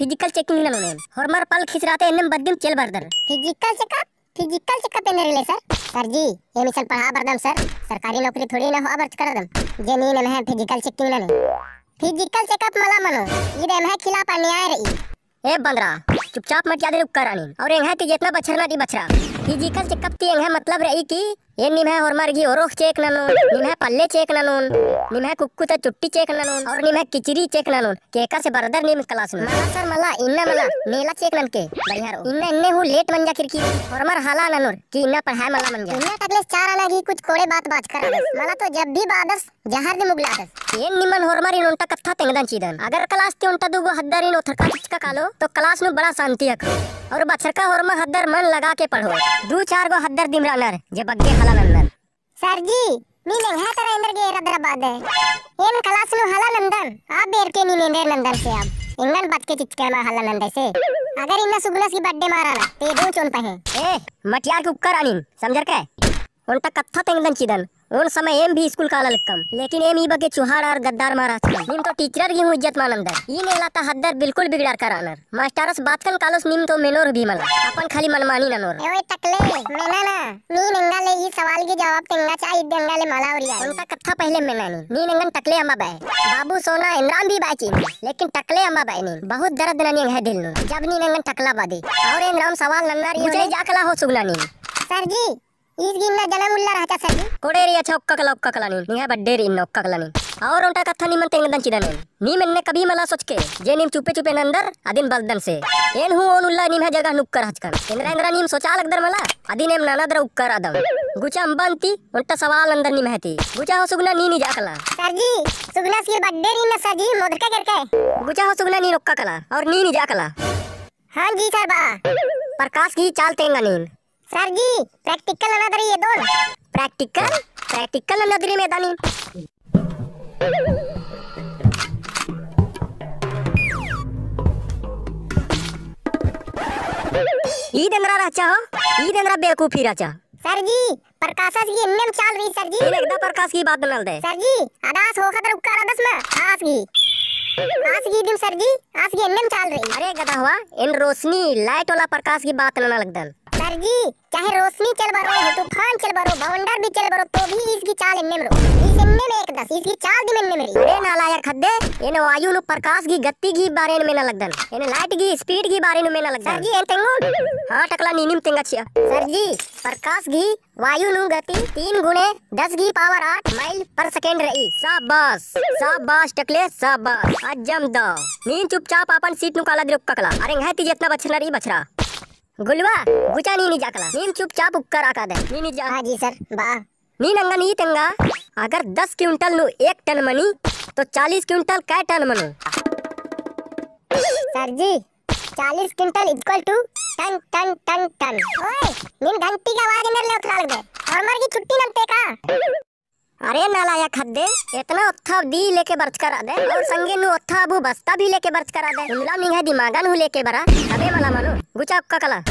Physical checking ನ ಮೇಮ್ ಹೊರಮರ್ ಪಲ್ ಖಿಸರಾತೆ ಎನ್ನೆಂ ಬದ್ದಿಂ ಚೆಲ್ ಬರ್ದರ್ फ़िज़िकल ಚೆಕಪ್ फ़िज़िकल ಚೆಕಪ್ ಏನ ರಿಲೇ ಸರ್ ಸರ್ ಜಿ ಏ ಮಿಸಲ್ ಪಳಾ ಬರ್ದಂ ಸರ್ ಸರ್ಕಾರಿ ನೌಕರಿ ಥೋಡಿ ನ ಹೋ ಬರ್ಚ ಕರದಂ ಜೇನಿ ನ ಮಹ फ़िज़िकल ಚೆಕಿಂಗ್ ನ फ़िज़िकल ಚೆಕಪ್ ಮಲ ಮನು ಇದೆ ಮಹ ಖಿಲಾಫ ಅನ್ಯಾಯ ರಹಿ ए बंदरा चुपचाप मत याद कर और यहाँ की जितना बछरना दी बछरा फ़िज़िकल चेकअप किए हैं मतलब रही की ये निम है और मर्गी औरोख चेक ननून निम है पल्ले चेक ननून निम है कुक्कू ता चुट्टी चेक ननून और निम है किचरी चेक ननून केका से बरदर निम क्लास में। मला सर मला इन्ना मला मेला चेक नन के। बढ़िया रो इन्ना इन्ने हूँ लेट मन जा खिड़की और मर हाला ननून की इन्ना पर है मला मन जा इन्ना तो अगले चार आना की कुछ कोड़े बात बात कर मला तो जब भी बादस जहर दे मुगलादस ये निमन होरमर इन उनटा कथा तेंगदन चीदन। अगर क्लास ते उनटा दुगो हद्दर नो ओथरका का कालो तो क्लास में बड़ा शांति है और बच्चर का होरमा हद्दर मन लगा के पढ़ो। दो चार गो हद्दर दिमरानर जे बग्गे हला नंदन। सर जी नी नेहा तर इंदर गे रदराबाद। है एम क्लास नु हला नंदन आ बेर के नी नेंदर नंदन से अब। इंगन बात के चिचके मा हला नंदन से। अगर इन्ना सुगुनस की बर्थडे मारा ना ते दो चोन पहे। ए मटियार के ऊपर आनी समझर के? उनटा कत्था तेंगदन चिदन। उन समय एम भी स्कूल काला लिखम लेकिन एम बगे चुहाड़ और गद्दार महाराज निम तो टीचर की हूँ इज़्ज़त मानंदर ई नेलाता हद्दर बिल्कुल बिगड़ार करानर मास्टरस बात कन कालोस निम तो मेनोर भी मला अपन खाली मनमानी ननोर ओए टकले मेना ना। नी निंगाले ई सवाल के जवाब तेंगा चाहिए देंगाले मला और यार उनका कथा पहले में नानी नी नंगन टकले अम्मा बाय बाबू सोना इमरान भी बाची लेकिन टकले अम्मा बाय नी। बहुत दर्द ननी है दिल नु। जब नी नंगन टकला बादी। और इमरान सवाल नन्नारी मुझे जाकला हो सुगना नी। सर जी। सर अच्छा उक्का कला उक्का कला नी नी है बड्डेरी इन उक्का कला नी और उनका कथा नी मन तेंगदन चिदन नी मैंने कभी मला सोच के जे नीम चुपे चुपे नंदर अदिन बलदन से। एन हूँ ओन उल्ला नीम है जगह नुक्कर हचकन इंद्रा इंद्रा नीम सोचा लगदर मला अदिन एम नानादर उक्कर आदम गुचा अंबांती उनटा सवाल अंदर नी महती गुचा हो सुगना नी नी जाकला सर जी सुगनस की बर्थडे री ना सर जी मोदका करके गुचा हो सुगना नी उक्का कला। और नी नी जाकला हाँ जी सर बा। प्रकाश की चाल तेंगा नीन सर जी प्रैक्टिकल अनादर ये दोन. प्रैक्टिकल प्रैक्टिकल नदरी मैदानी. ई देंद्रा राचा हो ई देंद्रा बेवकूफ़ी राचा सर जी प्रकाशस की इन्नम चाल रही सर जी इन एकदा प्रकाश की बात नल दे। सर जी अदास हो खतर उपकार अदस में। आस की। आस की दिन सर जी आस की इन्नम चाल रही। अरे गधा हुआ इन रोशनी लाइट वाला प्रकाश की बात न लगदन सर चाहे रोशनी चल बरो तूफ़ान चल बरो बवंडर भी चल बरो तो भी इसकी चाल इन्नम रो इस इन्ने में एक दस इसकी चाल दिन इन्ने मेरी अरे नालायक खद्दे इन वायु नु प्रकाश की गति की बारे में न लगदन। इन लाइट की स्पीड की बारे में न लगदन। सर जी एन तेंगो हाँ टकला नीनिम तेंगा छिया सर जी प्रकाश की वायु नु गति तीन गुणे दस की पावर आठ माइल पर सेकेंड रही। शाबाश शाबाश टकले शाबाश। अजम दो। नीन चुपचाप अपन सीट नु काला दिरुक ककला अरे है ती जितना बचना रही बछरा गुलवा गुचा नी नी जाकला। नीन चुपचाप उक्कर आका दे। नी नी जा हाँ जी सर। बा। नी नंगा नी तंगा अगर दस क्विंटल नु एक टन मनी तो चालीस क्विंटल कै टन मनु? सर जी चालीस quintal equal to ton ton ton ton. ओए निन घंटी का आवाज़ अंदर ले उठा लग दे। और मर की छुट्टी नमते का। अरे नालायक खद्दे, इतना उत्था दी लेके बर्च करा दे। और संगे नु उत्था अबू बस्ता भी लेके बर्च करा दे। नहीं है दिमागन हु लेके बरा। अबे वाला मनु, गुचा कला।